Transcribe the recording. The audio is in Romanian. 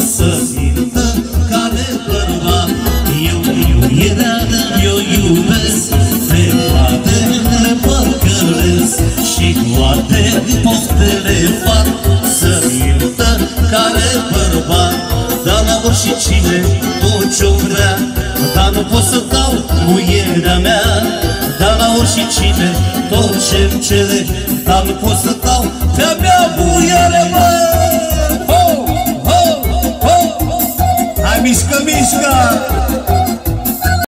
să simtă care bărbat Eu iubirea, eu iubesc. Pe toate păcălesc. Și toate poftele fac Să simtă care bărbat Dar la oricine tot ce-o vrea Dar nu pot să dau muierea mea. Dar la oricine tot ce-mi cere Dar nu pot să dau pe-a mea muiere, mă! Bisca, bisca